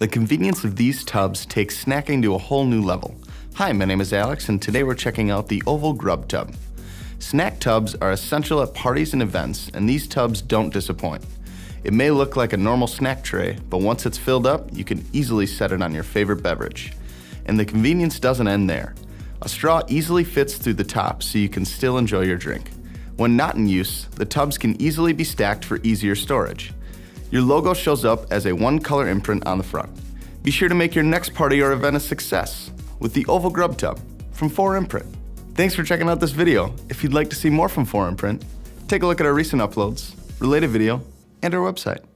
The convenience of these tubs takes snacking to a whole new level. Hi, my name is Alex, and today we're checking out the Oval Grub Tub. Snack tubs are essential at parties and events, and these tubs don't disappoint. It may look like a normal snack tray, but once it's filled up, you can easily set it on your favorite beverage. And the convenience doesn't end there. A straw easily fits through the top so you can still enjoy your drink. When not in use, the tubs can easily be stacked for easier storage. Your logo shows up as a one color imprint on the front. Be sure to make your next party or event a success with the Oval Grub Tub from 4imprint. Thanks for checking out this video. If you'd like to see more from 4imprint, take a look at our recent uploads, related video, and our website.